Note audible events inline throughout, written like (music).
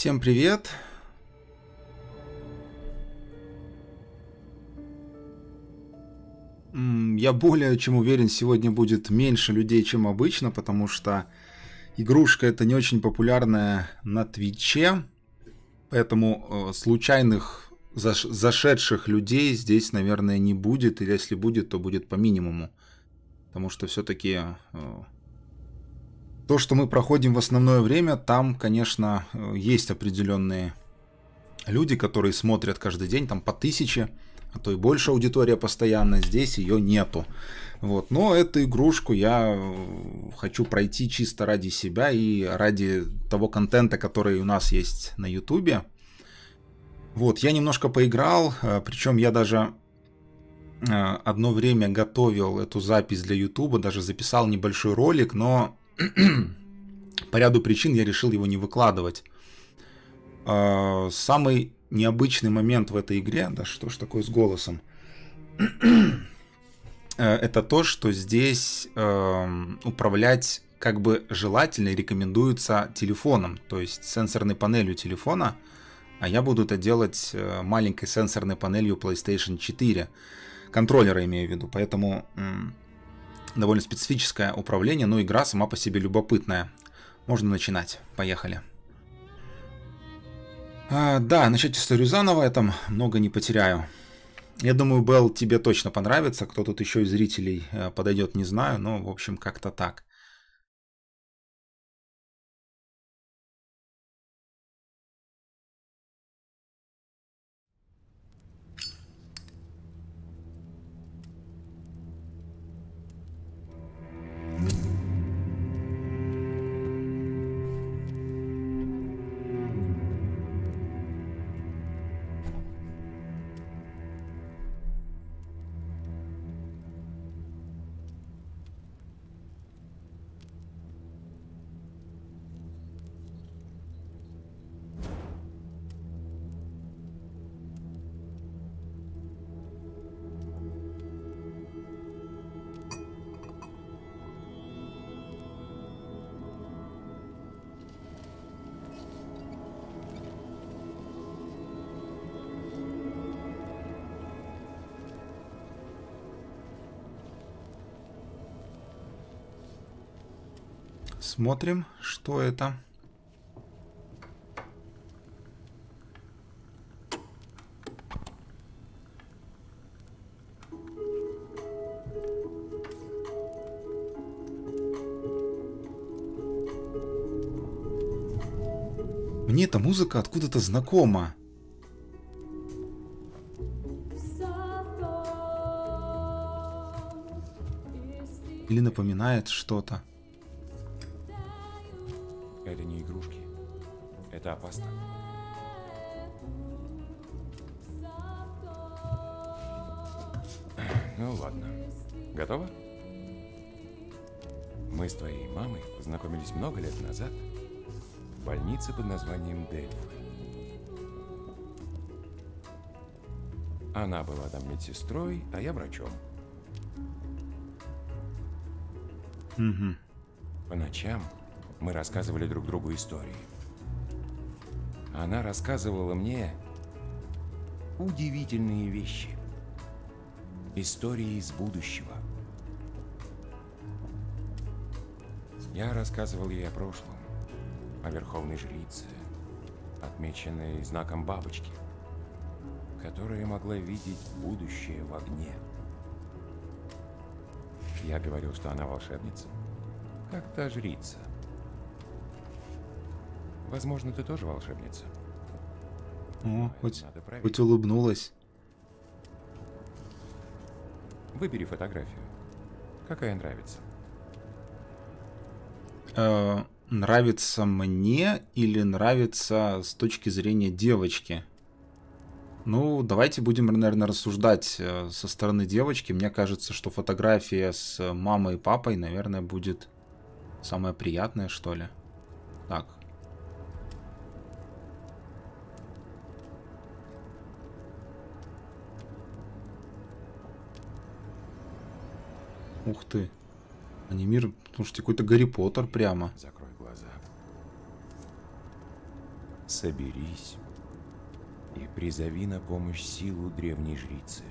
Всем привет! Я более чем уверен, сегодня будет меньше людей, чем обычно, потому что игрушка это не очень популярная на Твиче, поэтому э, случайных зашедших людей здесь, наверное, не будет, или если будет, то будет по минимуму. Потому что все-таки э, то, что мы проходим в основное время, там, конечно, э, есть определенные люди, которые смотрят каждый день, там по тысяче, а то и больше аудитория постоянно, здесь ее нету. Вот. Но эту игрушку я э, хочу пройти чисто ради себя и ради того контента, который у нас есть на ютубе. Вот, я немножко поиграл, э, причем я даже одно время готовил эту запись для ютуба, даже записал небольшой ролик, но по ряду причин я решил его не выкладывать. А, самый необычный момент в этой игре, да что ж такое с голосом, э, это то, что здесь эм, управлять как бы желательно и рекомендуется телефоном, то есть сенсорной панелью телефона, а я буду это делать э, маленькой сенсорной панелью PlayStation 4, контроллера имею в виду, поэтому довольно специфическое управление, но игра сама по себе любопытная. Можно начинать. Поехали. А, да, начать историю заново, я там много не потеряю. Я думаю, Белл, тебе точно понравится. Кто тут еще из зрителей э, подойдет, не знаю, но, в общем, как-то так. Смотрим, что это. Мне эта музыка откуда-то знакома. Или напоминает что-то. Опасно. Ну ладно. Готова? Мы с твоей мамой познакомились много лет назад в больнице под названием Дельфы. Она была там медсестрой, а я врачом. Угу. По ночам мы рассказывали друг другу истории. Она рассказывала мне удивительные вещи. Истории из будущего. Я рассказывал ей о прошлом, о верховной жрице, отмеченной знаком бабочки, которая могла видеть будущее в огне. Я говорил, что она волшебница, как та жрица. Возможно, ты тоже волшебница. О, хоть, хоть улыбнулась. Выбери фотографию. Какая нравится? Э, нравится мне или нравится с точки зрения девочки? Ну, давайте будем, наверное, рассуждать э, со стороны девочки. Мне кажется, что фотография с мамой и папой, наверное, будет самая приятная, что ли. Так, Анимир, слушайте, какой-то Гарри Поттер прямо. Закрой глаза. Соберись и призови на помощь силу древней жрицы.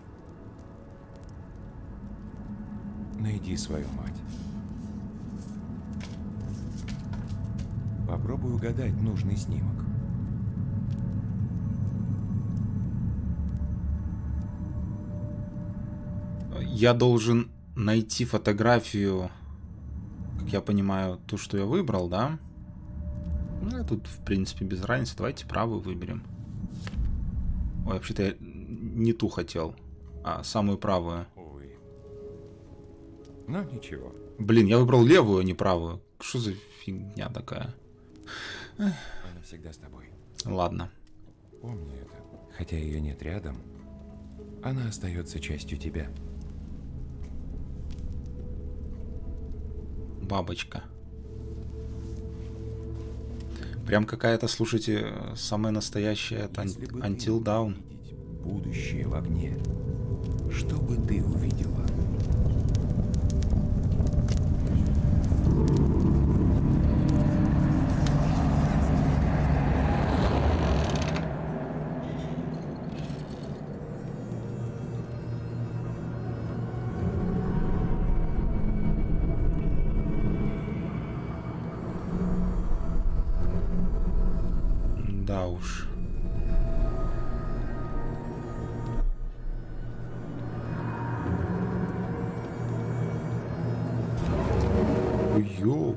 Найди свою мать. Попробуй угадать нужный снимок. Я должен найти фотографию, я понимаю, ту, что я выбрал, да? Ну, тут, в принципе, без разницы. Давайте правую выберем. Ой, вообще-то я не ту хотел, а самую правую. Увы. Но ничего. Блин, я выбрал левую, а не правую. Что за фигня такая? Она всегда с тобой. Ладно. Помни это. Хотя ее нет рядом, она остается частью тебя. Бабочка. Прям какая-то, слушайте, самая настоящая ты Until Down. Будущее в огне. Что бы ты увидела? Да уж. Ё.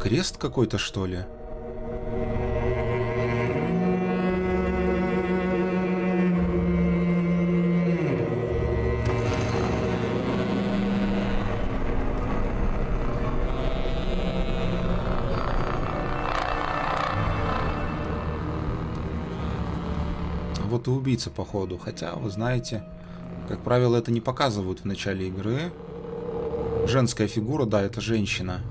Крест какой-то, что ли? Убийца, походу. Хотя, вы знаете, как правило, это не показывают в начале игры. Женская фигура, да, это женщина.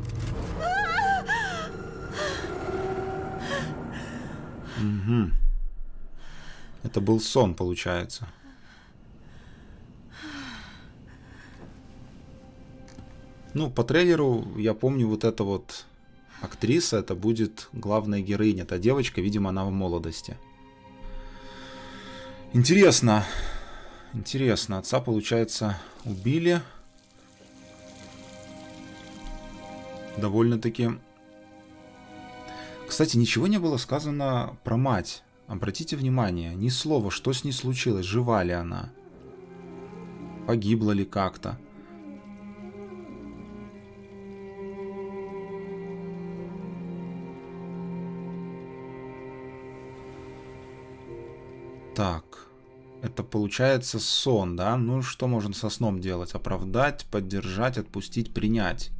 Мгм. Это был сон, получается. Ну, по трейлеру я помню вот эта вот актриса, это будет главная героиня. Эта девочка, видимо, она в молодости. Интересно. Интересно. Отца, получается, убили. Довольно-таки... Кстати, ничего не было сказано про мать. Обратите внимание, ни слова, что с ней случилось, жива ли она. Погибла ли как-то. Так, это получается сон, да? Ну, что можно со сном делать? Оправдать, поддержать, отпустить, принять.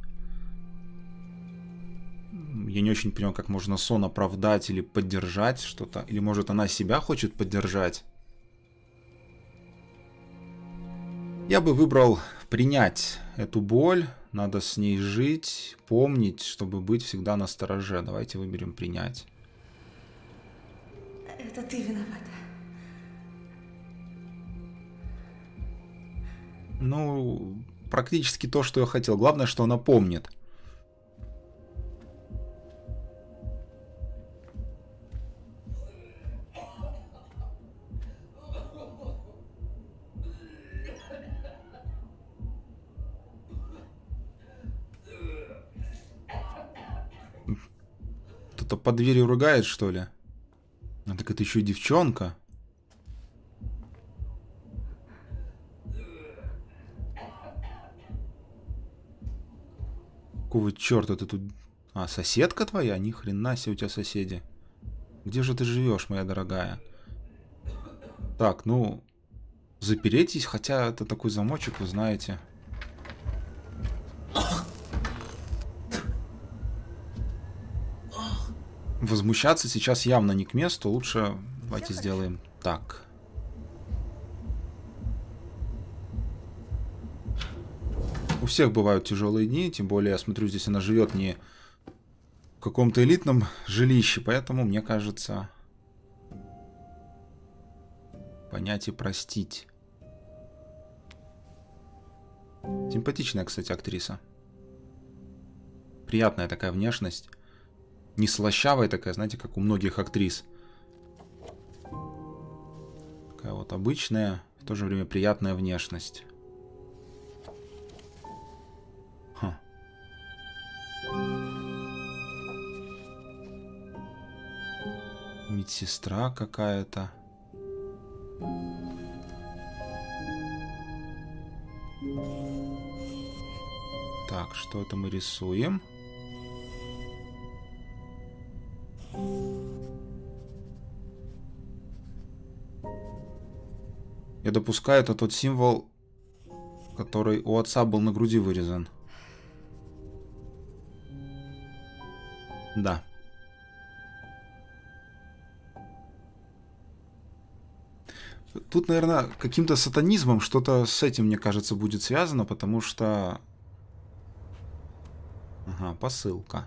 Я не очень понимаю, как можно сон оправдать или поддержать что-то. Или, может, она себя хочет поддержать? Я бы выбрал принять эту боль. Надо с ней жить, помнить, чтобы быть всегда на стороже. Давайте выберем принять. Это ты виновата. Ну, практически то, что я хотел. Главное, что она помнит. Кто-то под дверью ругает, что ли? А так это еще и девчонка. Какого черта ты тут... А, соседка твоя? Ни хрена себе у тебя соседи. Где же ты живешь, моя дорогая? Так, ну... Заперетесь, хотя это такой замочек, вы знаете. Возмущаться сейчас явно не к месту. Лучше давайте сделаем так. У всех бывают тяжелые дни, тем более, я смотрю, здесь она живет не в каком-то элитном жилище, поэтому, мне кажется, понять и простить. Симпатичная, кстати, актриса. Приятная такая внешность. Не слащавая такая, знаете, как у многих актрис. Такая вот обычная, в то же время приятная внешность. Медсестра какая-то. Так, что это мы рисуем? Я допускаю, это тот символ, который у отца был на груди вырезан. Да. Тут, наверное, каким-то сатанизмом что-то с этим, мне кажется, будет связано, потому что... Ага, посылка.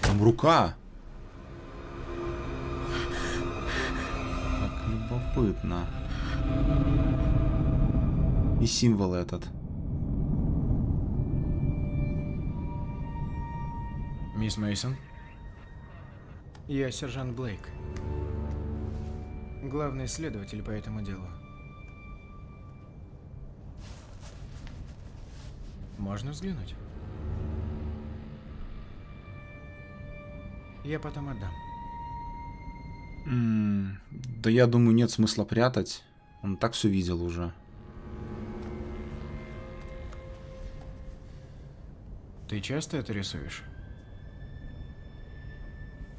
Там рука. Любопытно. И символ этот. Мисс Мейсон. Я сержант Блейк. Главный следователь по этому делу. Можно взглянуть? Я потом отдам. Да я думаю, нет смысла прятать. Он так все видел уже. Ты часто это рисуешь?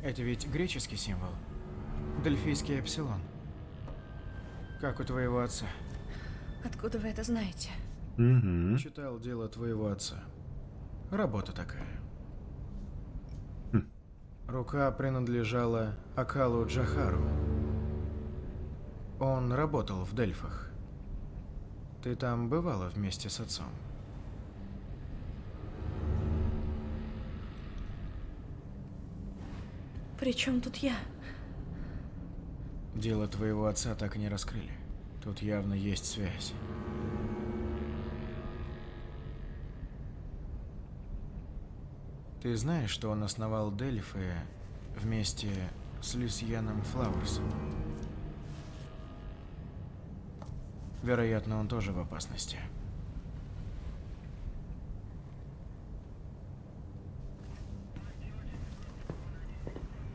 Это ведь греческий символ. Дельфийский эпсилон. Как у твоего отца. Откуда вы это знаете? Угу. Читал дело твоего отца. Работа такая. Рука принадлежала Акалу Джахару. Он работал в Дельфах. Ты там бывала вместе с отцом? При чем тут я? Дело твоего отца так и не раскрыли. Тут явно есть связь. Ты знаешь, что он основал Дельфы вместе с Люсьяном Флауэрсом? Вероятно, он тоже в опасности.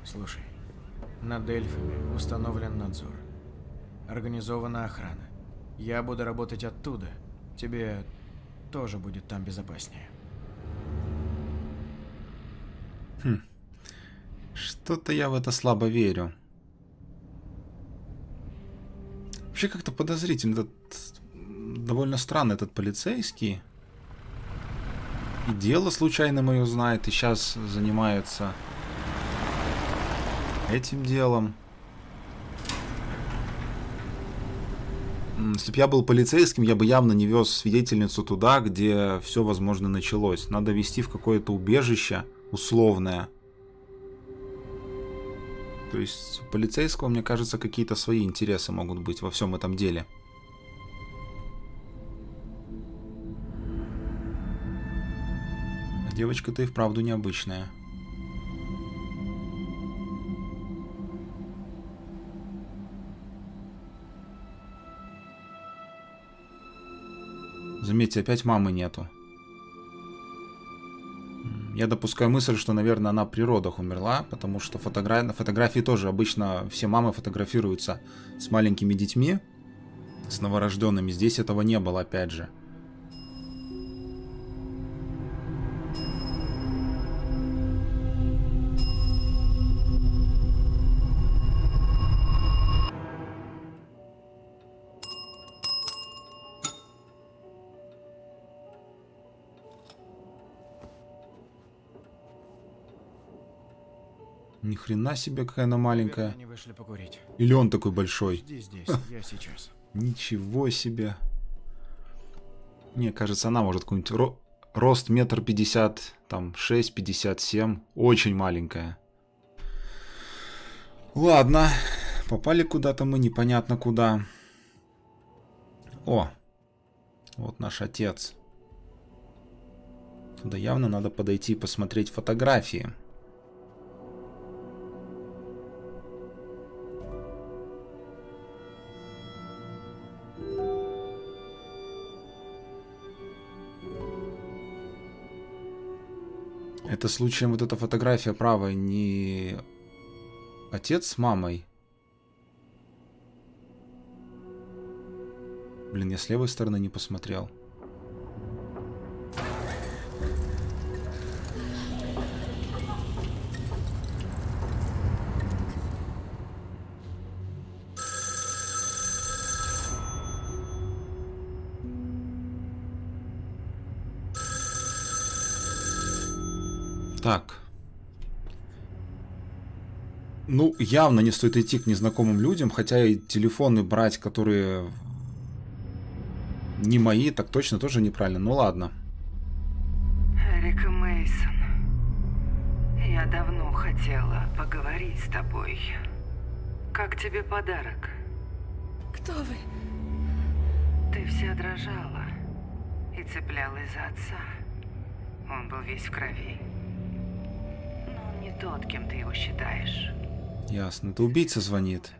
Слушай, над Дельфами установлен надзор. Организована охрана. Я буду работать оттуда. Тебе тоже будет там безопаснее. Что-то я в это слабо верю. Вообще как-то подозрительно. Этот... Довольно странный этот полицейский. И дело случайно мое знает, и сейчас занимается этим делом. Если бы я был полицейским, я бы явно не вез свидетельницу туда, где все, возможно, началось. Надо вести в какое-то убежище условное. То есть у полицейского, мне кажется, какие-то свои интересы могут быть во всем этом деле. А девочка-то и вправду необычная. Заметьте, опять мамы нету. Я допускаю мысль, что, наверное, она при родах умерла, потому что фотогра... на фотографии тоже обычно все мамы фотографируются с маленькими детьми, с новорожденными. Здесь этого не было, опять же. Ни хрена себе, какая она маленькая. Или он такой большой. Жди здесь, я сейчас. Ничего себе. Мне кажется, она может какую-нибудь ро- рост метр пятьдесят, там, шесть, пятьдесят семь. Очень маленькая. Ладно, попали куда-то мы непонятно куда. О, вот наш отец. Туда явно надо подойти и посмотреть фотографии. Это случаем вот эта фотография правая не отец с мамой? Блин, я с левой стороны не посмотрел. Так. Ну, явно не стоит идти к незнакомым людям, хотя и телефоны брать, которые не мои, так точно тоже неправильно. Ну ладно. Эрика Мейсон, я давно хотела поговорить с тобой. Как тебе подарок? Кто вы? Ты вся дрожала и цеплялась за отца. Он был весь в крови. Не тот, кем ты его считаешь. Ясно. Это убийца звонит.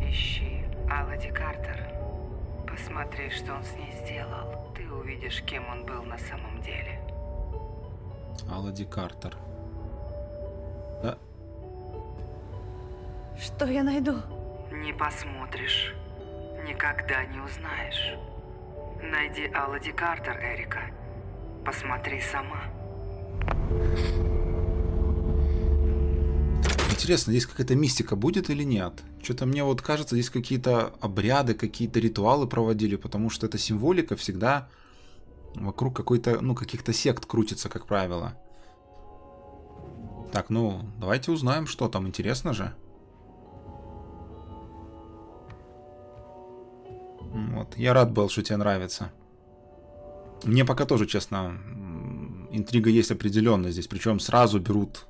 Ищи Аллади Картер. Посмотри, что он с ней сделал. Ты увидишь, кем он был на самом деле. Аллади Картер. Да, Что я найду? Не посмотришь. Никогда не узнаешь. Найди Аллади Картер, Эрика. Посмотри сама. Интересно, здесь какая-то мистика будет или нет? Что-то мне вот кажется, здесь какие-то обряды, какие-то ритуалы проводили, потому что эта символика всегда вокруг какой-то, ну, каких-то сект крутится, как правило. Так, ну, давайте узнаем, что там. Интересно же. Вот. Я рад был, что тебе нравится. Мне пока тоже, честно, интрига есть определенная здесь. Причем сразу берут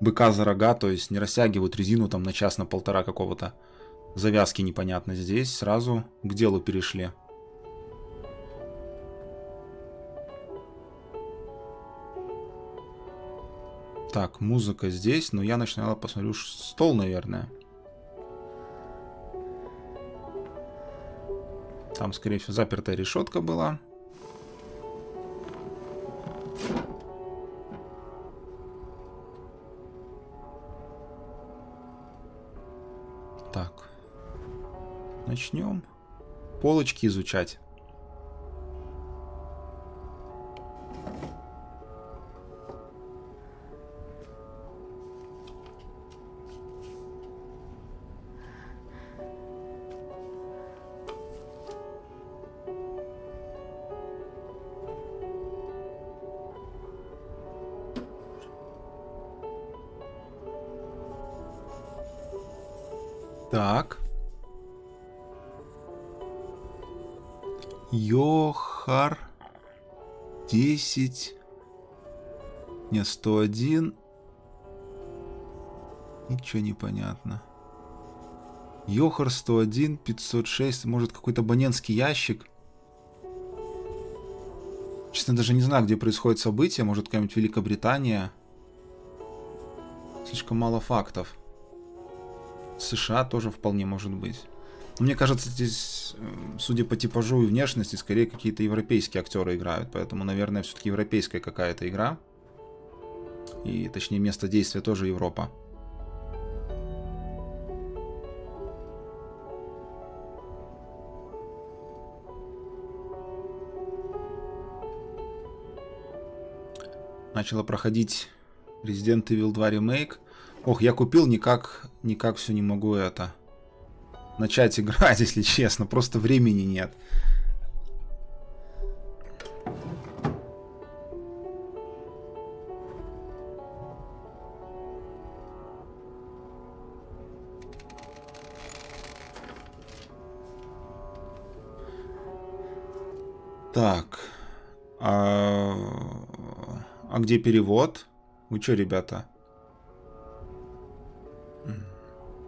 быка за рога, то есть не растягивают резину там на час, на полтора какого-то завязки непонятно. Здесь сразу к делу перешли. Так, музыка здесь, но я сначала посмотрю стол, наверное. Там, скорее всего, запертая решетка была. Начнем. Полочки изучать. Йохар. 10. Не, 101. Ничего не понятно. Йохар 101, 506. Может, какой-то абонентский ящик? Честно, даже не знаю, где происходит событие. Может, какая-нибудь Великобритания. Слишком мало фактов. США тоже вполне может быть. Мне кажется, здесь, э, судя по типажу и внешности, скорее какие-то европейские актеры играют. Поэтому, наверное, все-таки европейская какая-то игра. И, точнее, место действия тоже Европа. Начала проходить Resident Evil 2 Remake. Ох, я купил, никак, никак все не могу это начать играть, (laughs) если честно. Просто времени нет. Так. А, а где перевод? Вы что, ребята?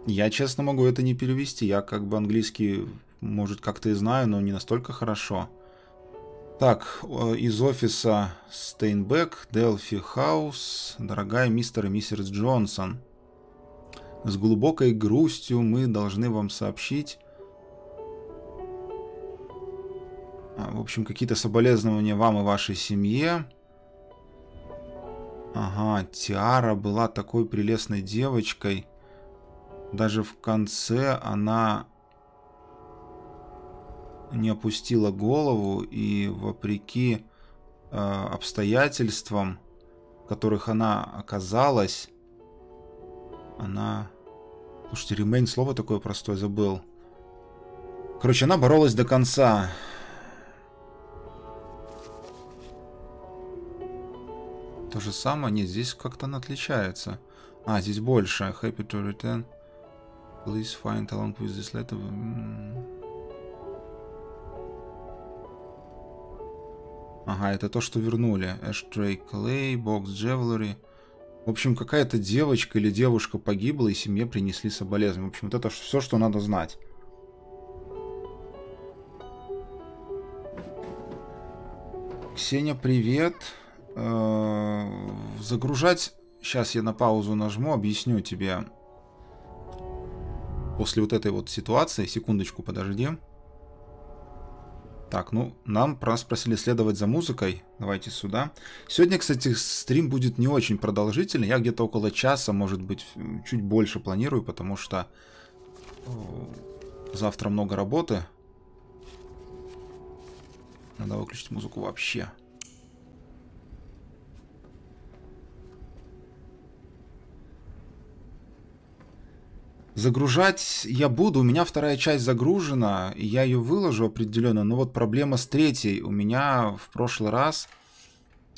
Я, честно, могу это не перевести. Я как бы английский, может, как-то и знаю, но не настолько хорошо. Так, из офиса Стейнбек, Делфи Хаус, дорогая мистер и миссис Джонсон. С глубокой грустью мы должны вам сообщить... А, в общем, какие-то соболезнования вам и вашей семье. Ага, Тиара была такой прелестной девочкой. Даже в конце она не опустила голову и вопреки э, обстоятельствам, в которых она оказалась, она... Слушайте, ремейн слово такое простое забыл. Короче, она боролась до конца. То же самое? Нет, здесь как-то она отличается. А, здесь больше. Happy to return. Please find along with this letter. Ага, это то, что вернули. Ashtray Clay, Box Jewelry. В общем, какая-то девочка или девушка погибла, и семье принесли соболезнования. В общем, вот это все, что надо знать. Ксения, привет. Э, загружать... Сейчас я на паузу нажму, объясню тебе. После вот этой вот ситуации, секундочку, подожди. Так, ну, нам нас просили следовать за музыкой. Давайте сюда. Сегодня, кстати, стрим будет не очень продолжительный. Я где-то около часа, может быть, чуть больше планирую, потому что э, завтра много работы. Надо выключить музыку вообще. Загружать я буду, у меня вторая часть загружена, и я ее выложу определенно, но вот проблема с третьей. У меня в прошлый раз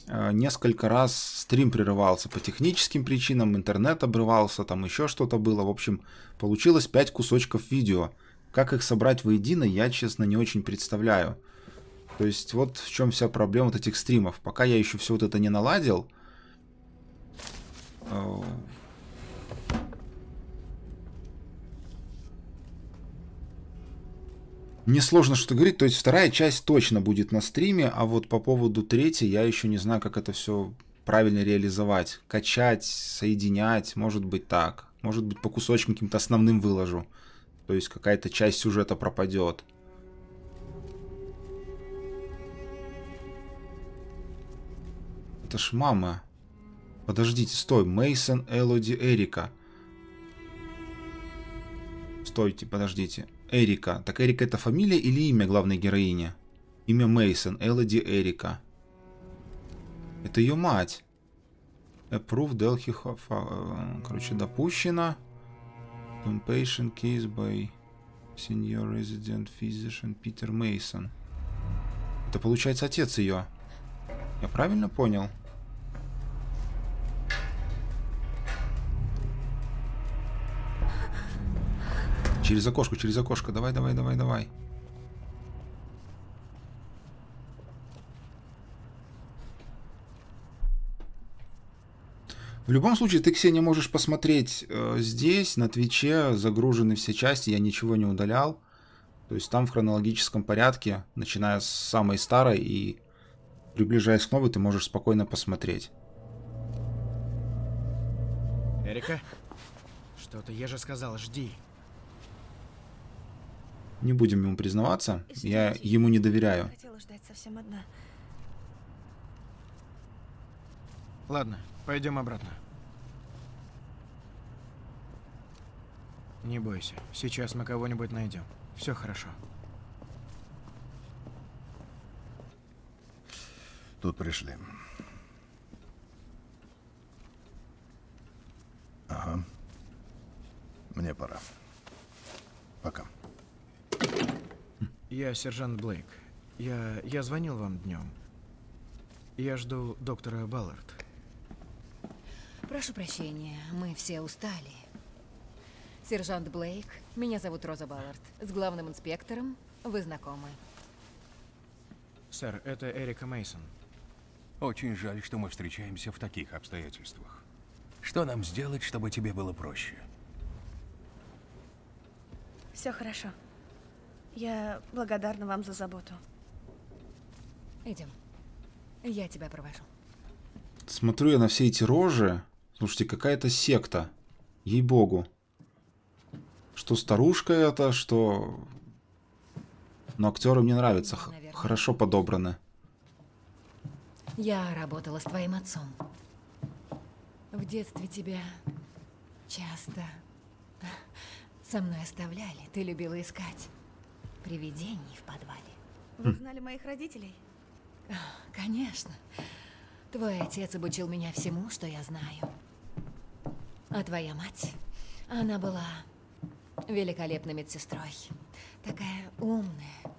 э, несколько раз стрим прерывался по техническим причинам, интернет обрывался, там еще что-то было. В общем, получилось 5 кусочков видео. Как их собрать воедино, я, честно, не очень представляю. То есть вот в чем вся проблема вот этих стримов. Пока я еще все вот это не наладил, Мне сложно что-то говорить, то есть вторая часть точно будет на стриме, а вот по поводу третьей я еще не знаю, как это все правильно реализовать. Качать, соединять, может быть так. Может быть по кусочкам каким-то основным выложу. То есть какая-то часть сюжета пропадет. Это ж мама. Подождите, стой. Мейсон, Элоди, Эрика. Стойте, подождите. Эрика. Так Эрика это фамилия или имя главной героини? Имя Мейсон, Элоди Эрика. Это ее мать. Approved Delhi Короче, допущено. Patient case by senior resident physician Peter Mason. Это получается отец ее. Я правильно понял? Через окошко, через окошко. Давай, давай, давай, давай. В любом случае, ты, Ксения, можешь посмотреть э, здесь, на Твиче, загружены все части, я ничего не удалял. То есть там в хронологическом порядке, начиная с самой старой и приближаясь к новой, ты можешь спокойно посмотреть. Эрика? Что-то я же сказал, жди. Не будем ему признаваться. Извините, я ему не доверяю. Ладно, пойдем обратно. Не бойся, сейчас мы кого-нибудь найдем. Все хорошо. Тут пришли. Ага. Мне пора. Пока. Я сержант Блейк. Я, я звонил вам днем. Я жду доктора Баллард. Прошу прощения, мы все устали. Сержант Блейк, меня зовут Роза Баллард. С главным инспектором вы знакомы. Сэр, это Эрика Мейсон. Очень жаль, что мы встречаемся в таких обстоятельствах. Что нам сделать, чтобы тебе было проще? Все хорошо. Я благодарна вам за заботу. Идем. Я тебя провожу. Смотрю я на все эти рожи. Слушайте, какая-то секта. Ей-богу. Что старушка это, что... Но актеры мне нравятся. х- Наверное. Хорошо подобраны. Я работала с твоим отцом. В детстве тебя часто со мной оставляли. Ты любила искать привидений в подвале. Вы знали моих родителей? Конечно. Твой отец обучил меня всему, что я знаю. А твоя мать, она была великолепной медсестрой. Такая умная,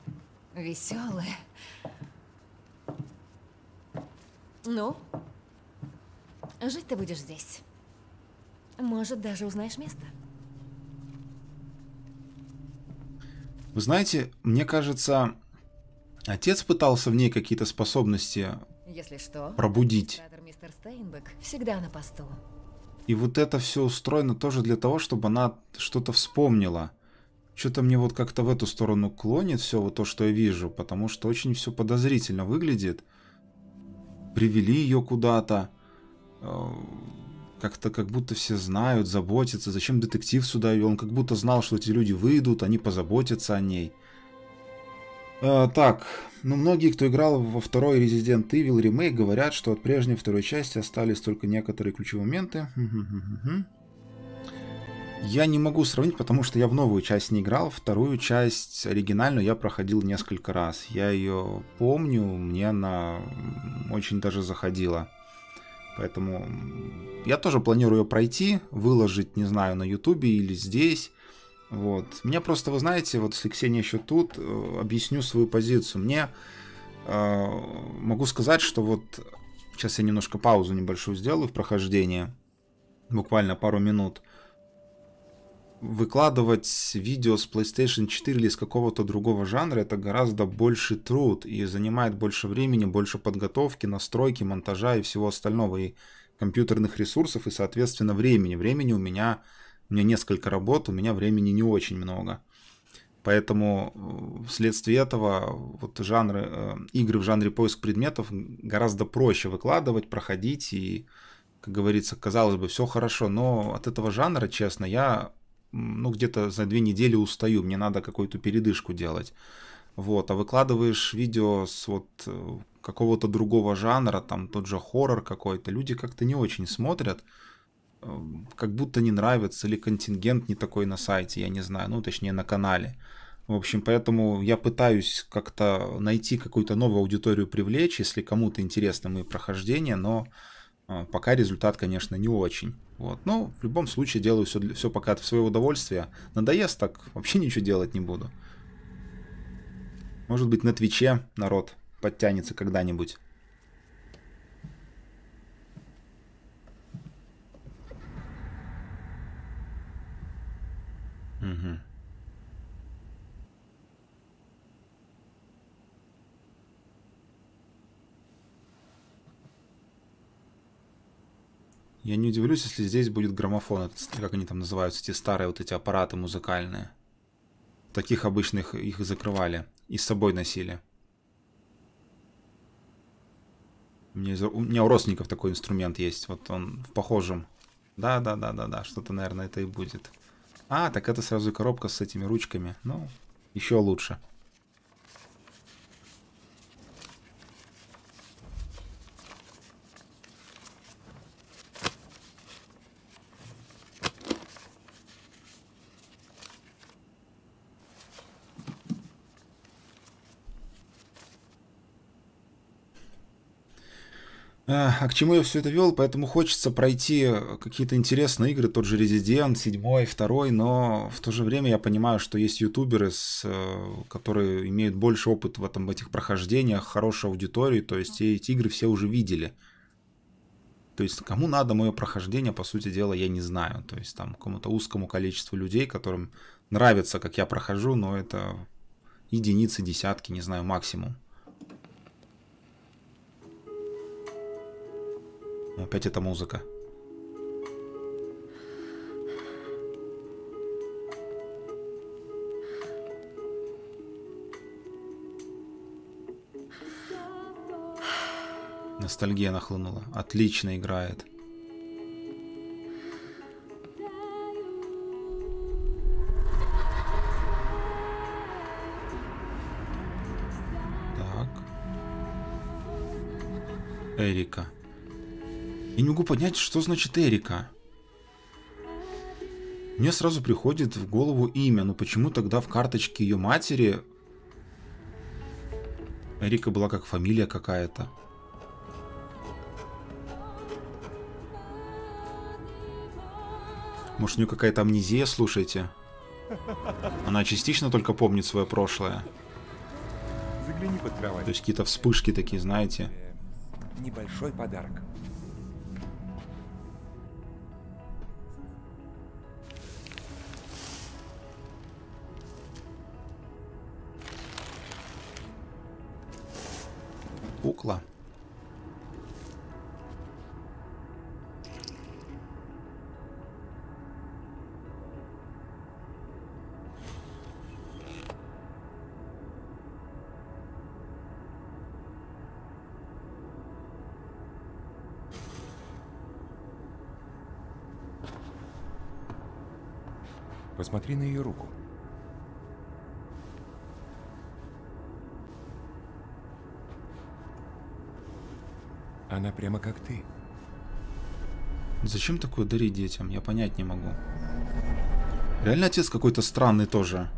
веселая. Ну, жить ты будешь здесь. Может, даже узнаешь место. Вы знаете, мне кажется, отец пытался в ней какие-то способности Если что, пробудить. мистер Стейнбек всегда на посту. И вот это все устроено тоже для того, чтобы она что-то вспомнила. Что-то мне вот как-то в эту сторону клонит все вот то, что я вижу, потому что очень все подозрительно выглядит. Привели ее куда-то. Как-то как будто все знают, заботятся. Зачем детектив сюда вел? Он как будто знал, что эти люди выйдут, они позаботятся о ней. Э, так, ну многие, кто играл во второй Resident Evil ремейк, говорят, что от прежней второй части остались только некоторые ключевые моменты. Я не могу сравнить, потому что я в новую часть не играл. Вторую часть оригинальную я проходил несколько раз. Я ее помню, мне она очень даже заходила. Поэтому я тоже планирую ее пройти, выложить, не знаю, на ютубе или здесь. Вот. Мне просто, вы знаете, вот если Ксения еще тут, э, объясню свою позицию. Мне э, могу сказать, что вот сейчас я немножко паузу небольшую сделаю в прохождении, буквально пару минут. Выкладывать видео с PlayStation 4 или с какого-то другого жанра это гораздо больше труд и занимает больше времени, больше подготовки, настройки, монтажа и всего остального, и компьютерных ресурсов, и, соответственно, времени. Времени у меня у меня несколько работ, у меня времени не очень много. Поэтому э, вследствие этого вот жанры, э, игры в жанре поиск предметов гораздо проще выкладывать, проходить и, как говорится, казалось бы, все хорошо, но от этого жанра, честно, я ну, где-то за две недели устаю, мне надо какую-то передышку делать. Вот, а выкладываешь видео с вот э, какого-то другого жанра, там тот же хоррор какой-то, люди как-то не очень смотрят, э, как будто не нравится, или контингент не такой на сайте, я не знаю, ну, точнее, на канале. В общем, поэтому я пытаюсь как-то найти какую-то новую аудиторию привлечь, если кому-то интересны мои прохождения, но э, пока результат, конечно, не очень. Вот. Но в любом случае делаю все, все пока в свое удовольствие. Надоест, так вообще ничего делать не буду. Может быть, на Твиче народ подтянется когда-нибудь. Мгм. Я не удивлюсь, если здесь будет граммофон, как они там называются, эти старые вот эти аппараты музыкальные. Таких обычных их закрывали, и с собой носили. У меня, у меня у родственников такой инструмент есть, вот он в похожем. Да, да, да, да, да, что-то, наверное, это и будет. А, так это сразу коробка с этими ручками. Ну, еще лучше. А а к чему я все это вел? Поэтому хочется пройти какие-то интересные игры, тот же Resident, 7, 2, но в то же время я понимаю, что есть ютуберы, с, э, которые имеют больше опыт в, этом, в этих прохождениях, хорошую аудиторию, то есть эти игры все уже видели. То есть кому надо мое прохождение, по сути дела, я не знаю. То есть там какому-то узкому количеству людей, которым нравится, как я прохожу, но это единицы, десятки, не знаю, максимум. Опять эта музыка. Ностальгия нахлынула. Отлично играет. Так. Эрика. Я не могу понять, что значит Эрика. Мне сразу приходит в голову имя, но почему тогда в карточке ее матери Эрика была как фамилия какая-то? Может, у нее какая-то амнезия, слушайте? Она частично только помнит свое прошлое. Загляни под кровать. То есть какие-то вспышки такие, знаете. Э, Небольшой подарок. Кукла. Посмотри на ее руку. Она прямо как ты. Зачем такое дарить детям? Я понять не могу. Реально отец какой-то странный тоже.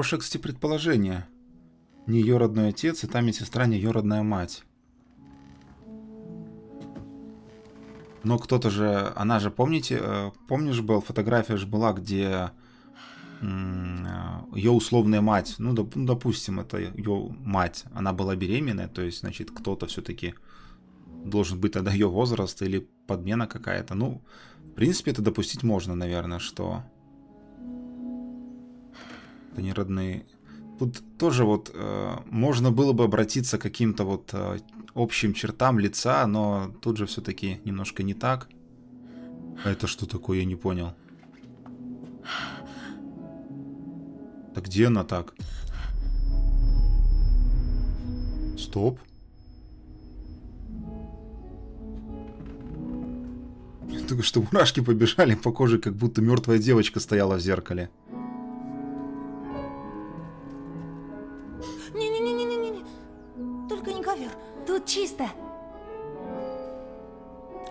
Хорошее, кстати, предположение. Не ее родной отец, и та медсестра не ее родная мать. Но кто-то же, она же, помните, э, помнишь, был, фотография же была, где ее условная мать, ну, доп, ну, допустим, это ее мать, она была беременная, то есть, значит, кто-то все-таки должен быть тогда ее возраст или подмена какая-то. Ну, в принципе, это допустить можно, наверное, что это не родные. Тут тоже вот э, можно было бы обратиться к каким-то вот э, общим чертам лица, но тут же все-таки немножко не так. А это что такое, я не понял. Так где она так? Стоп. Только что мурашки побежали по коже, как будто мертвая девочка стояла в зеркале.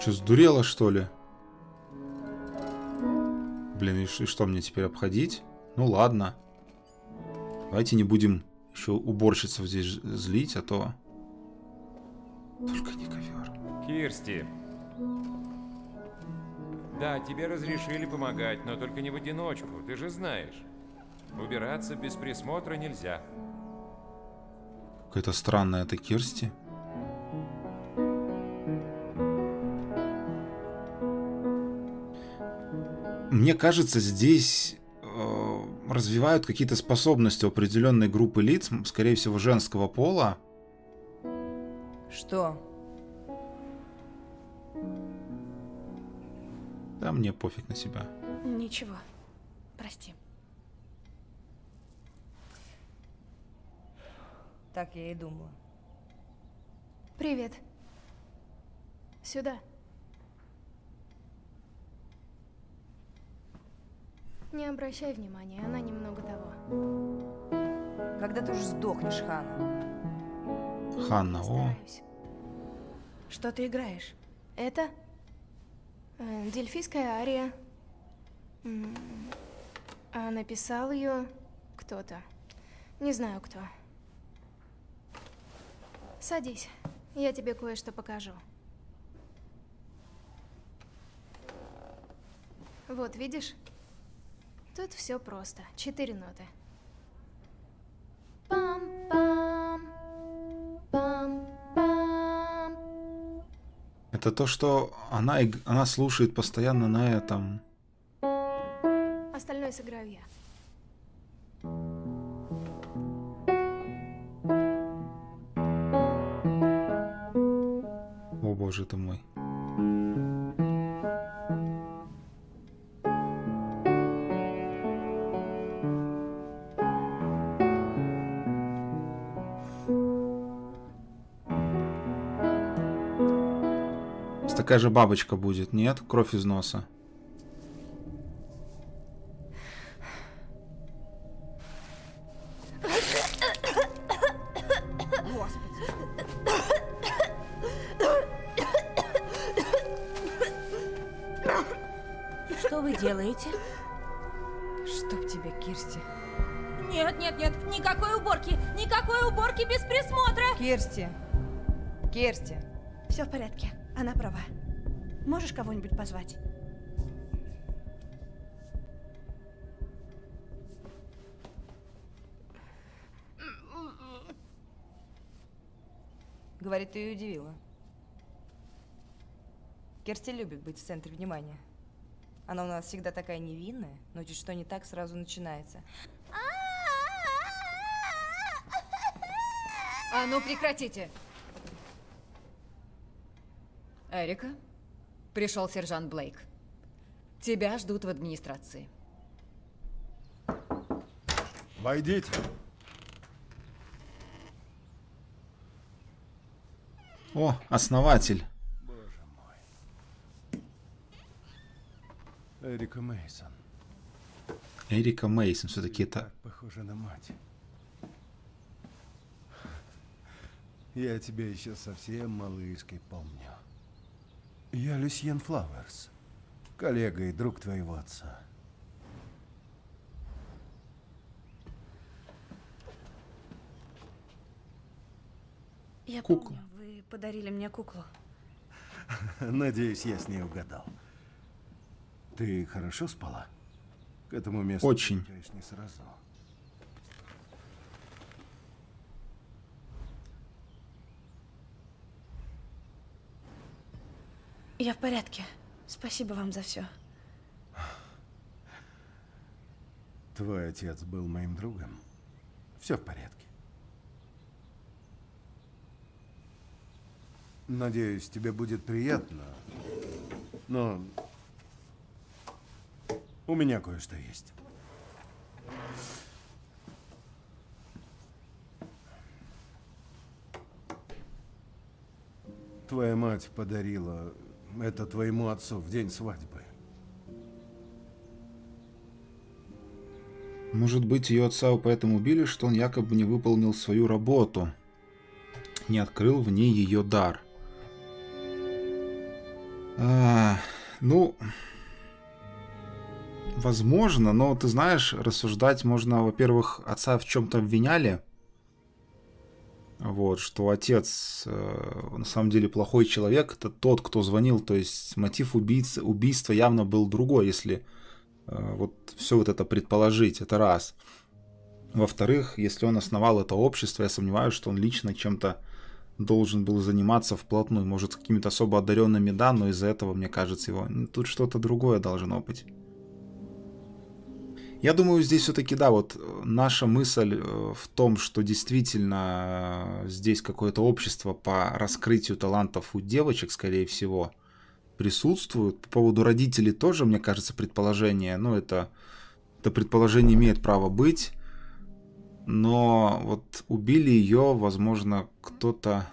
Че, сдурела, что ли? Блин, и, что мне теперь обходить? Ну ладно. Давайте не будем еще уборщицев здесь злить, а то... Только не ковер. Кирсти. Да, тебе разрешили помогать, но только не в одиночку, ты же знаешь. Убираться без присмотра нельзя. Какая-то странная эта Кирсти. Мне кажется, здесь э, развивают какие-то способности определенной группы лиц, скорее всего, женского пола. Что? Да, мне пофиг на себя. Ничего. Прости. Так я и думала. Привет. Сюда. Не обращай внимания, она немного того. Когда ты уже сдохнешь, Хана? Ханна, о. Что ты играешь? Это? Э, дельфийская ария. А написал ее кто-то. Не знаю кто. Садись, я тебе кое-что покажу. Вот, видишь? Тут все просто. Четыре ноты. Пам-пам. Пам-пам. Это то, что она, она слушает постоянно на этом. Остальное сыграю я. О боже ты мой. Такая же бабочка будет, нет? Кровь из носа. Говорит, ты ее удивила. Керсти любит быть в центре внимания. Она у нас всегда такая невинная, но чуть что не так сразу начинается. А ну прекратите. Эрика, пришел сержант Блейк. Тебя ждут в администрации. Войдите. О, основатель. Эрика Мейсон. Эрика Мейсон. Все-таки это... Похоже на мать. Я тебя еще совсем малышкой помню. Я Люсьен Флауэрс, коллега и друг твоего отца. Я Куклу. помню, подарили мне куклу. (laughs) Надеюсь, я с ней угадал. Ты хорошо спала? К этому месту Очень. не сразу. Я в порядке. Спасибо вам за все. Твой отец был моим другом. Все в порядке. Надеюсь, тебе будет приятно. Но у меня кое-что есть. Твоя мать подарила это твоему отцу в день свадьбы. Может быть, ее отца поэтому убили, что он якобы не выполнил свою работу. Не открыл в ней ее дар. А, ну, возможно, но ты знаешь, рассуждать можно, во-первых, отца в чем-то обвиняли. Вот, что отец э, на самом деле плохой человек, это тот, кто звонил, то есть мотив убийцы, убийства явно был другой, если э, вот все вот это предположить, это раз. Во-вторых, если он основал это общество, я сомневаюсь, что он лично чем-то должен был заниматься вплотную. Может, какими-то особо одаренными, да, но из-за этого, мне кажется, его... ну, Тут что-то другое должно быть. Я думаю, здесь все-таки, да, вот э, наша мысль э, в том, что действительно э, здесь какое-то общество по раскрытию талантов у девочек, скорее всего, присутствует. По поводу родителей тоже, мне кажется, предположение, ну, это, это предположение имеет право быть, но вот убили ее, возможно, кто-то,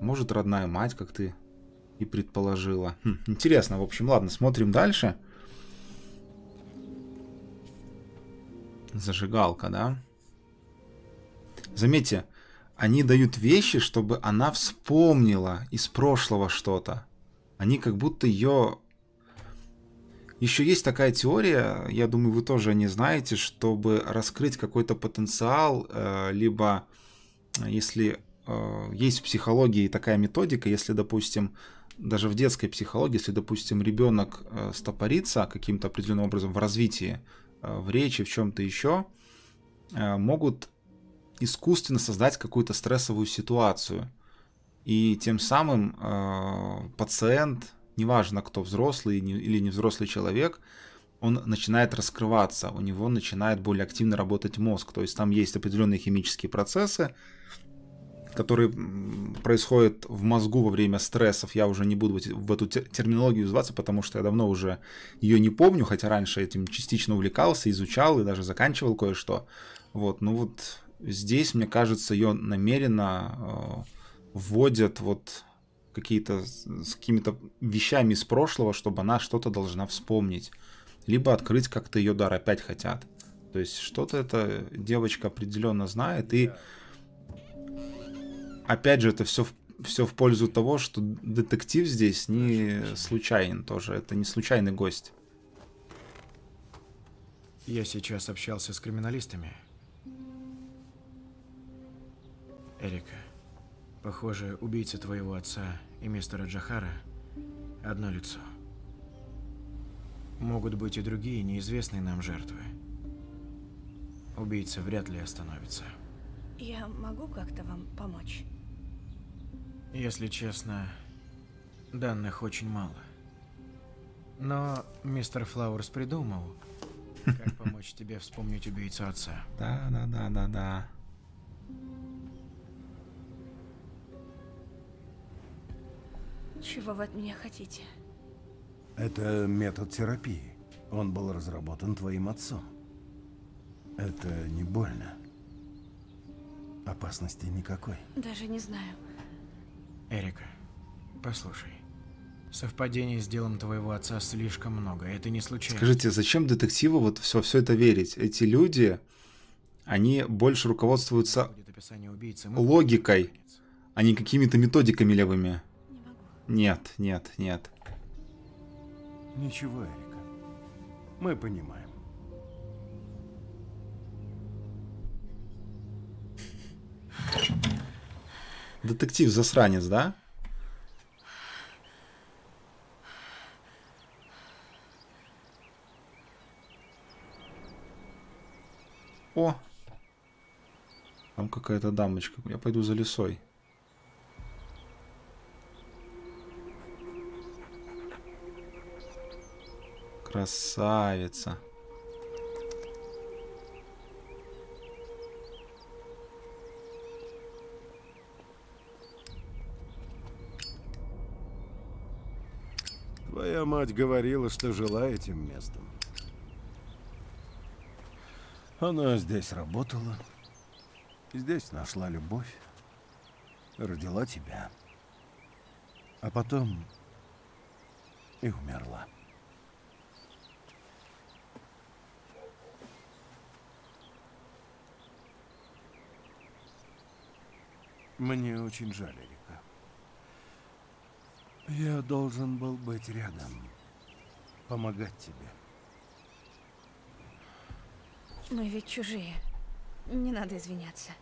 может, родная мать, как ты и предположила. Хм, интересно, в общем, ладно, смотрим дальше. Зажигалка, да? Заметьте, они дают вещи, чтобы она вспомнила из прошлого что-то. Они как будто ее... Еще есть такая теория, я думаю, вы тоже не знаете, чтобы раскрыть какой-то потенциал, э, либо если э, есть в психологии такая методика, если, допустим, даже в детской психологии, если, допустим, ребенок э, стопорится каким-то определенным образом в развитии, в речи, в чем-то еще, могут искусственно создать какую-то стрессовую ситуацию. И тем самым пациент неважно, кто взрослый или не взрослый человек, он начинает раскрываться, у него начинает более активно работать мозг. То есть там есть определенные химические процессы, которые происходят в мозгу во время стрессов. Я уже не буду в эту терминологию взваться, потому что я давно уже ее не помню, хотя раньше этим частично увлекался, изучал и даже заканчивал кое-что. Вот, ну вот здесь, мне кажется, ее намеренно э, вводят вот какие-то с какими-то вещами из прошлого, чтобы она что-то должна вспомнить. Либо открыть как-то ее дар опять хотят. То есть что-то эта девочка определенно знает. И опять же, это все все в пользу того, что детектив здесь не случайен тоже. Это не случайный гость. Я сейчас общался с криминалистами. Эрика, похоже, убийца твоего отца и мистера Джахара одно лицо. Могут быть и другие неизвестные нам жертвы. Убийца вряд ли остановится. Я могу как-то вам помочь? Если честно, данных очень мало. Но мистер Флауэрс придумал, как (laughs) помочь тебе вспомнить убийцу отца. Да, да, да, да, да. Чего вы от меня хотите? Это метод терапии. Он был разработан твоим отцом. Это не больно. Опасности никакой. Даже не знаю. Эрика, послушай. Совпадений с делом твоего отца слишком много. Это не случайно. Скажите, зачем детективу вот все, все это верить? Эти люди, они больше руководствуются логикой, а не какими-то методиками левыми. Нет, нет, нет. Ничего, Эрика. Мы понимаем. Детектив-засранец, да? О! Там какая-то дамочка. Я пойду за лесой. Красавица. Твоя мать говорила, что жила этим местом. Она здесь работала, здесь нашла любовь, родила тебя, а потом и умерла. Мне очень жаль, Эрика. Я должен был быть рядом, помогать тебе. Мы ведь чужие. Не надо извиняться.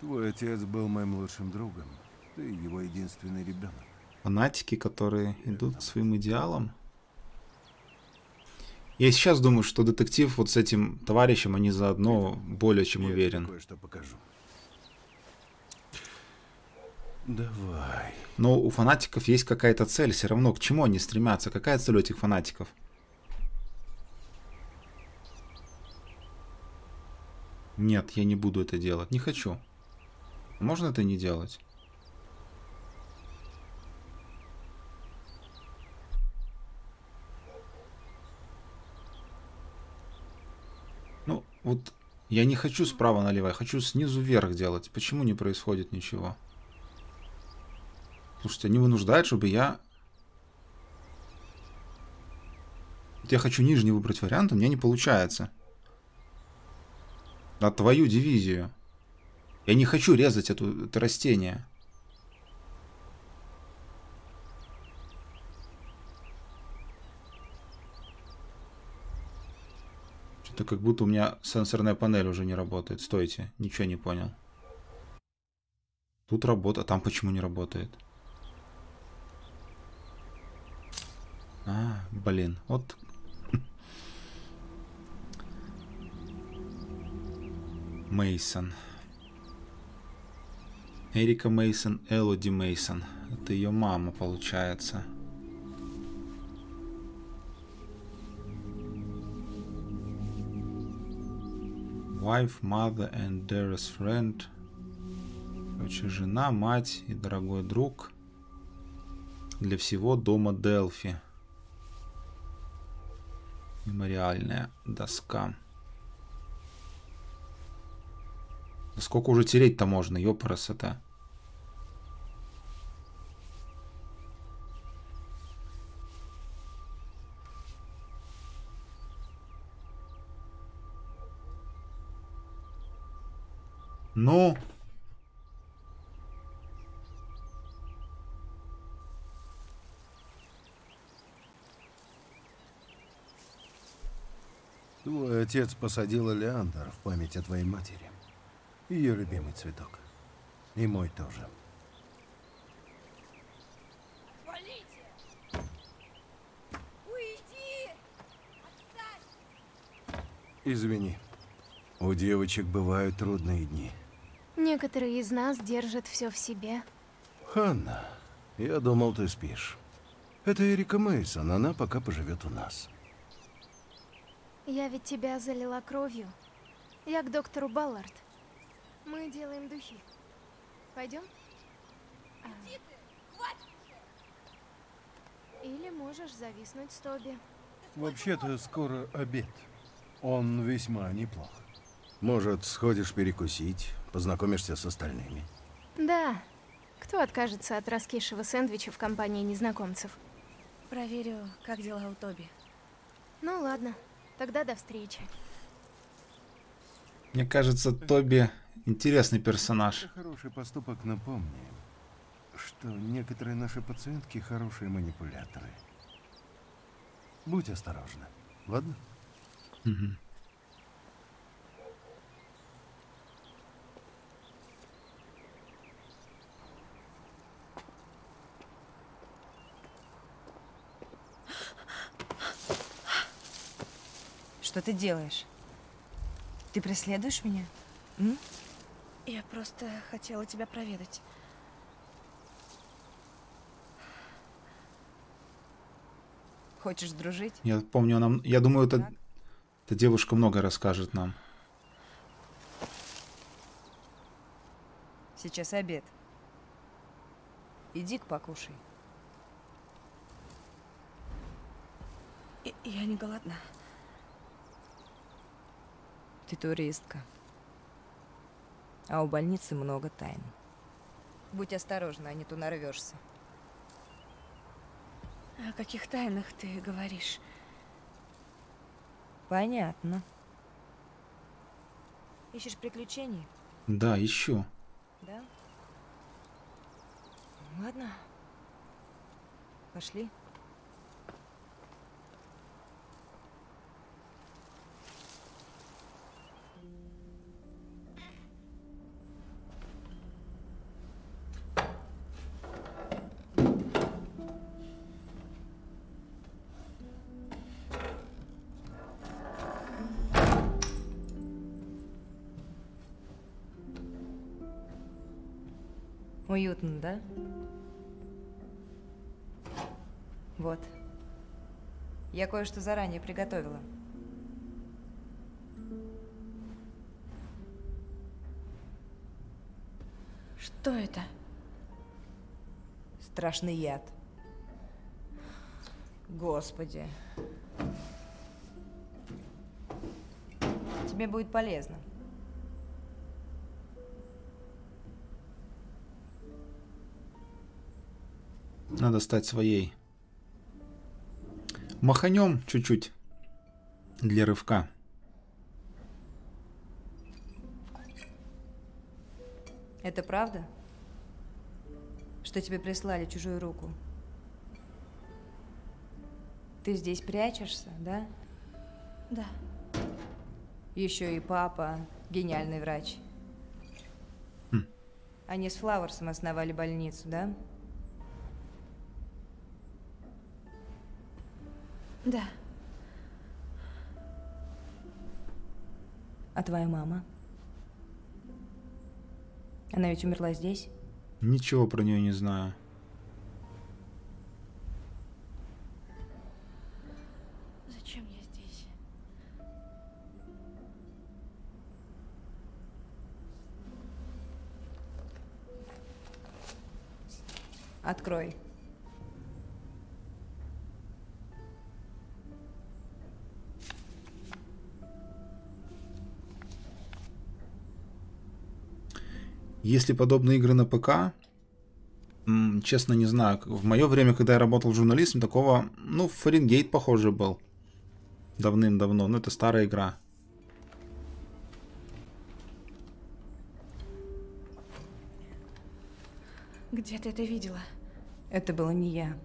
Твой отец был моим лучшим другом. Ты его единственный ребенок. Фанатики, которые идут к своим идеалам. Я сейчас думаю, что детектив вот с этим товарищем, они заодно более чем уверен. Я кое-что покажу. Давай. Но у фанатиков есть какая-то цель, все равно к чему они стремятся, какая цель у этих фанатиков? Нет, я не буду это делать, не хочу. Можно это не делать? Ну, вот я не хочу справа налево, я хочу снизу вверх делать. Почему не происходит ничего? Слушайте, они вынуждают, чтобы я... Я хочу нижний выбрать вариант, у меня не получается. На твою дивизию. Я не хочу резать эту, это растение. Что-то как будто у меня сенсорная панель уже не работает. Стойте, ничего не понял. Тут работа, а там почему не работает? А, блин, вот. Мейсон. Эрика Мейсон, Элоди Мейсон. Это ее мама, получается. Wife, mother and dearest friend. Короче, жена, мать и дорогой друг для всего дома Делфи. Мемориальная доска. Сколько уже тереть-то можно, ёпрас отец посадил олеандр в память о твоей матери. Ее любимый цветок. И мой тоже. Уйди! Извини. У девочек бывают трудные дни. Некоторые из нас держат все в себе. Ханна, я думал, ты спишь. Это Эрика Мейсон, она пока поживет у нас. Я ведь тебя залила кровью. Я к доктору Баллард. Мы делаем духи. Пойдем? А. Или можешь зависнуть с Тоби. Вообще-то скоро обед. Он весьма неплох. Может, сходишь перекусить, познакомишься с остальными? Да. Кто откажется от раскисшего сэндвича в компании незнакомцев? Проверю, как дела у Тоби. Ну ладно, тогда до встречи. мне кажется, Тоби интересный персонаж. Это хороший поступок напомни, что некоторые наши пациентки хорошие манипуляторы. Будь осторожна, ладно? Мгм. Что ты делаешь? Ты преследуешь меня? М? Я просто хотела тебя проведать. Хочешь дружить? Я помню, она... Я думаю, это... эта девушка много расскажет нам. Сейчас обед. Иди-ка покушай. И- я не голодна. Ты туристка. А у больницы много тайн. Будь осторожна, а не то нарвешься. О каких тайнах ты говоришь? Понятно. Ищешь приключений? Да, ищу. Да? Ладно. Пошли. Уютно, да? Вот. Я кое-что заранее приготовила. Что это? Страшный яд. Господи. Тебе будет полезно. Надо стать своей. Маханем чуть-чуть для рывка. Это правда? Что тебе прислали чужую руку? Ты здесь прячешься, да? Да. Еще и папа, гениальный врач. Хм. Они с Флауэрсом основали больницу, да? Да. А твоя мама? Она ведь умерла здесь? Ничего про нее не знаю. Зачем я здесь? Открой. Если подобные игры на ПК, м, честно не знаю. В мое время, когда я работал журналистом, такого, ну, Фаренгейт, похоже, был. Давным-давно. Ну, это старая игра. Где ты это видела? Это была не я.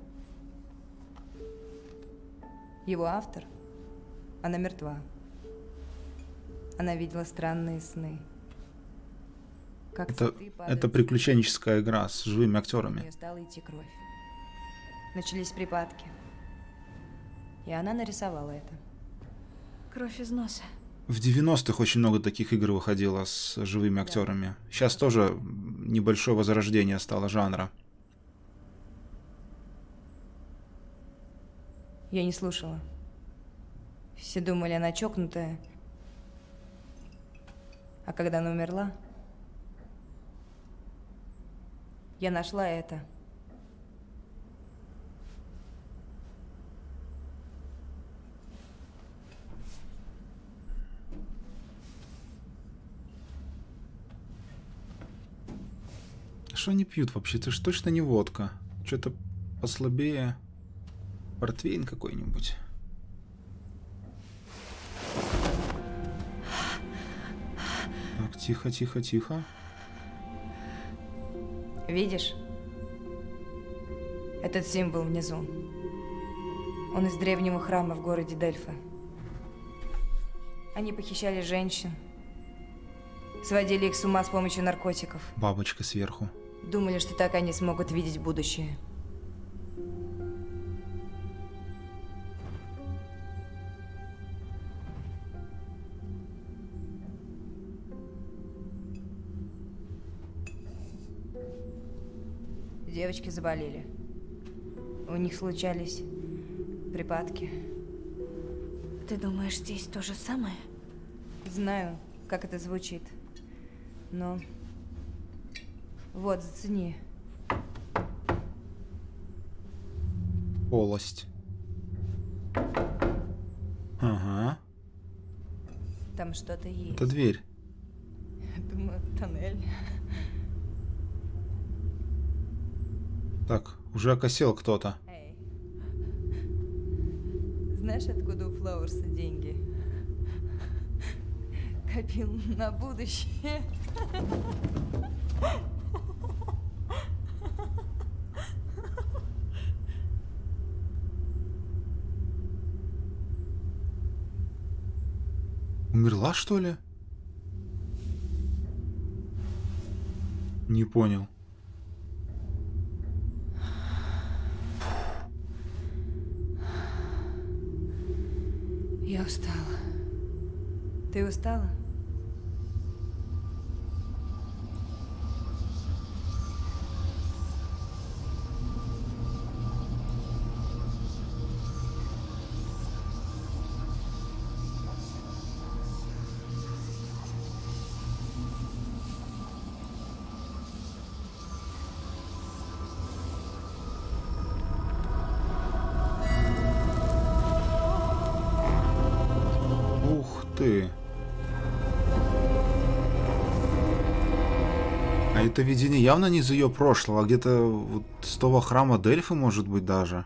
Его автор. Она мертва. Она видела странные сны. Как Это, это приключенческая игра с живыми актерами. стала идти кровь. Начались припадки. И она нарисовала это. Кровь из носа. В 90-х очень много таких игр выходило с живыми актерами. Сейчас тоже небольшое возрождение стало жанра. Я не слушала. Все думали, она чокнутая. А когда она умерла, я нашла это. Что они пьют вообще? Это ж точно не водка. Что-то послабее. Портвейн какой-нибудь. Тихо, тихо, тихо. Видишь? Этот символ внизу. Он из древнего храма в городе Дельфа. Они похищали женщин, сводили их с ума с помощью наркотиков. Бабочка сверху. Думали, что так они смогут видеть будущее. Девочки заболели. У них случались припадки. Ты думаешь, здесь то же самое? Знаю, как это звучит. Но... Вот, зацени. Полость. Ага. Там что-то есть. Это дверь. Думаю, тоннель. Так, уже окосел кто-то. Знаешь, откуда у Флауэрса деньги? Копил на будущее. Умерла, что ли? Не понял. Я устала. Ты устала? Это видение явно не из ее прошлого, а где-то вот с того храма Дельфы, может быть, даже.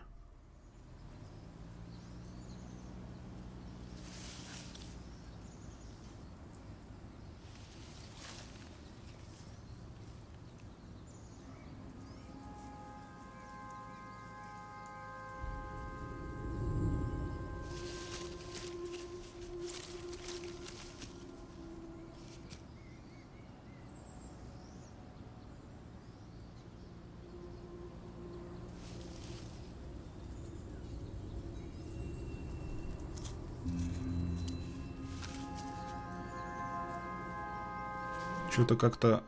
Что-то как-то...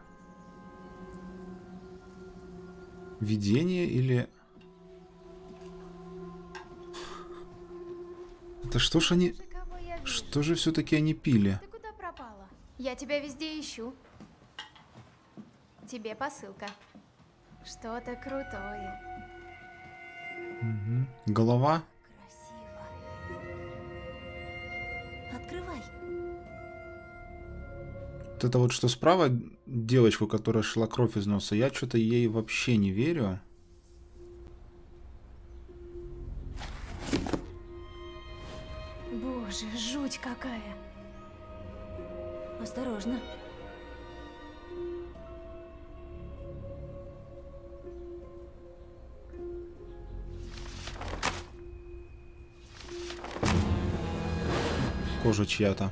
Видение или... Это что ж они... Что же все-таки они пили? Ты куда пропала? Я тебя везде ищу. Тебе посылка. Что-то крутое. Угу. Голова? Вот это вот что справа, девочку, которая шла кровь из носа, я что-то ей вообще не верю. Боже, жуть какая. Осторожно. Кожа чья-то.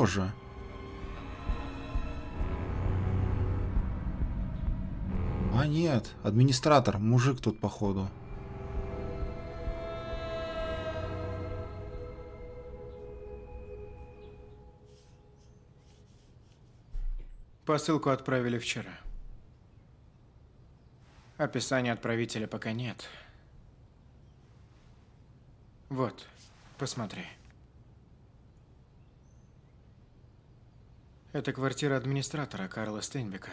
Это же кожа. А нет, администратор, мужик тут походу. Посылку отправили вчера. Описания отправителя пока нет. Вот, посмотри. Это квартира администратора Карла Стейнбека.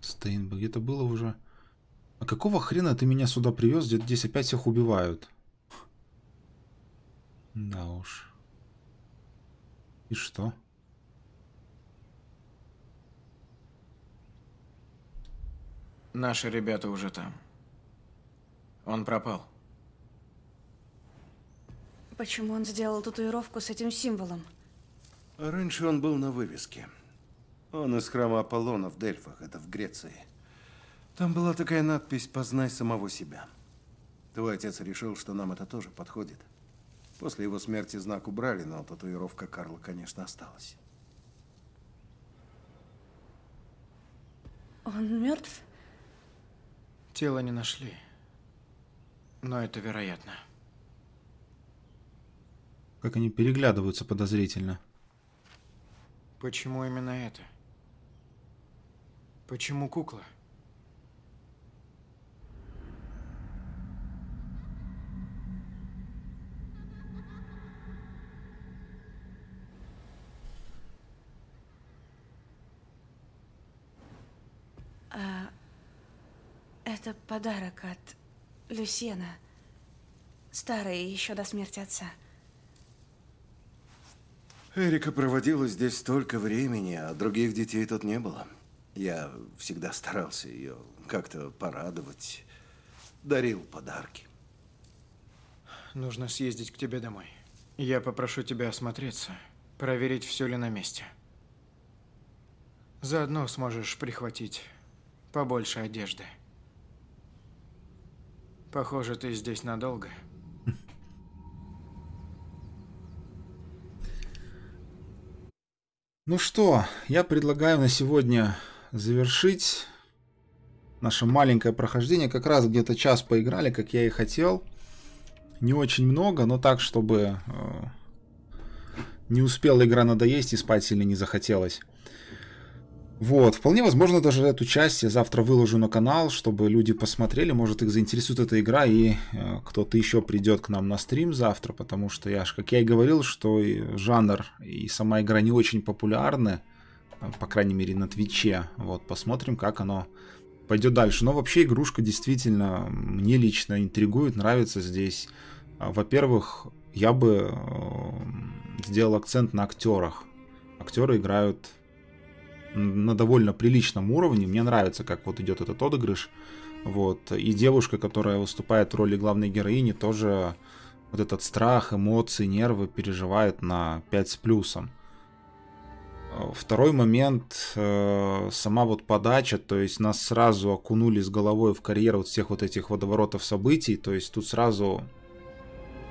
Стейнбек, где-то было уже. А какого хрена ты меня сюда привез, где здесь опять всех убивают? Да уж. И что? Наши ребята уже там. Он пропал. Почему он сделал татуировку с этим символом? Раньше он был на вывеске. Он из храма Аполлона в Дельфах, это в Греции. Там была такая надпись «Познай самого себя». Твой отец решил, что нам это тоже подходит. После его смерти знак убрали, но татуировка Карла, конечно, осталась. Он мертв? Тело не нашли. Но это вероятно. Как они переглядываются подозрительно. Почему именно это? Почему кукла? А, это подарок от Люсьена. Старый, еще до смерти отца. Эрика проводила здесь столько времени, а других детей тут не было. Я всегда старался ее как-то порадовать. Дарил подарки. Нужно съездить к тебе домой. Я попрошу тебя осмотреться, проверить, все ли на месте. Заодно сможешь прихватить побольше одежды. Похоже, ты здесь надолго. Ну что, я предлагаю на сегодня завершить наше маленькое прохождение. Как раз где-то час поиграли, как я и хотел. Не очень много, но так, чтобы э, не успела игра надоесть и спать сильно не захотелось. Вот, вполне возможно, даже эту часть я завтра выложу на канал, чтобы люди посмотрели, может их заинтересует эта игра, и э, кто-то еще придет к нам на стрим завтра, потому что я, как я и говорил, что и жанр и сама игра не очень популярны, э, по крайней мере на Твиче. Вот, посмотрим, как оно пойдет дальше. Но вообще игрушка действительно мне лично интригует, нравится здесь. А, Во-первых, я бы э, сделал акцент на актерах. Актеры играют на довольно приличном уровне. Мне нравится, как вот идет этот отыгрыш. Вот. И девушка, которая выступает в роли главной героини, тоже вот этот страх, эмоции, нервы переживает на 5 с плюсом. Второй момент, э, сама вот подача, то есть нас сразу окунули с головой в карьер вот всех вот этих водоворотов событий, то есть тут сразу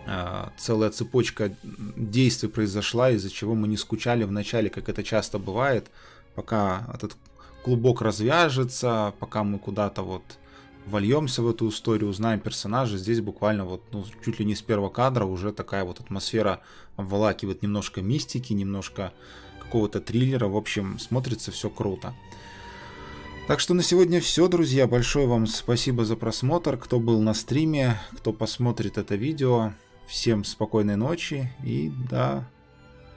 э, целая цепочка действий произошла, из-за чего мы не скучали в начале, как это часто бывает, пока этот клубок развяжется, пока мы куда-то вот вольемся в эту историю, узнаем персонажа, здесь буквально вот ну, чуть ли не с первого кадра уже такая вот атмосфера обволакивает немножко мистики, немножко какого-то триллера, в общем, смотрится все круто. Так что на сегодня все, друзья. Большое вам спасибо за просмотр. Кто был на стриме, кто посмотрит это видео. Всем спокойной ночи и до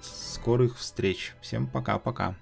скорых встреч. Всем пока-пока.